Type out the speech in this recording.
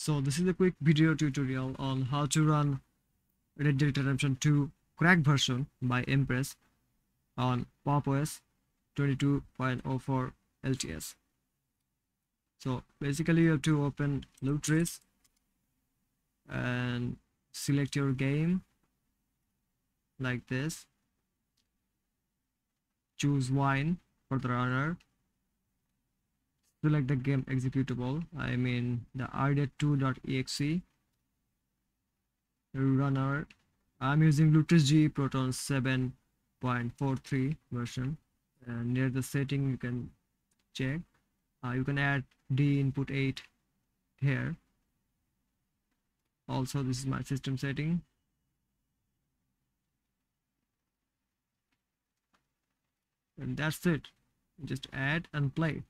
So this is a quick video tutorial on how to run Red Dead Redemption 2 crack version by Empress on Pop OS 22.04 LTS. So basically you have to open Lutris and select your game like this. Choose wine for the runner select the game executable. I mean the RDR2.exe runner I'm using Lutris GE Proton 7.43 version. And near the setting you can check. Uh, you can add D input 8 here. Also this is my system setting. And that's it. Just add and play